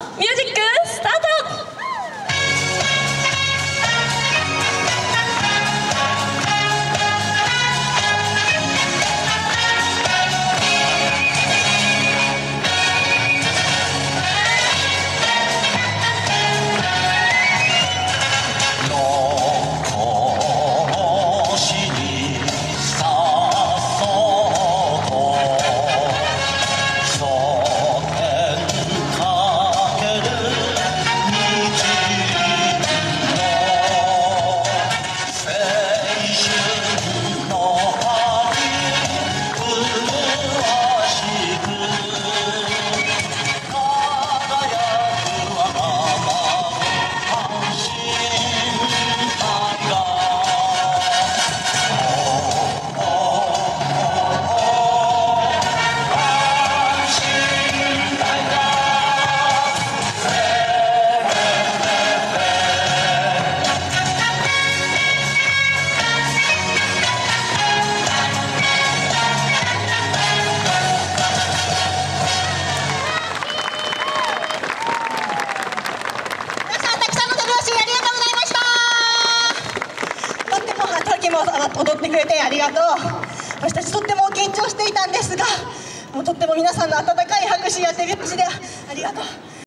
뮤직 끝! ありがとうございました。とってもさっきも踊ってくれてありがとう。私たちとっても緊張していたんですがもうとっても皆さんの温かい拍手や手拍子でありがとう。